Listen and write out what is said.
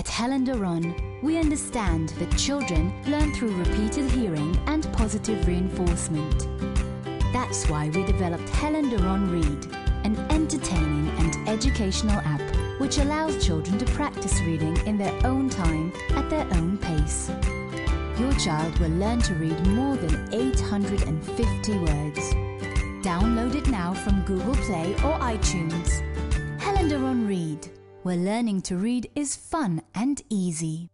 At Helen Doron, we understand that children learn through repeated hearing and positive reinforcement. That's why we developed Helen Doron Read, an entertaining and educational app which allows children to practice reading in their own time at their own pace. Your child will learn to read more than 850 words. Download it now from Google Play or iTunes. Helen Doron Read, where learning to read is fun and easy.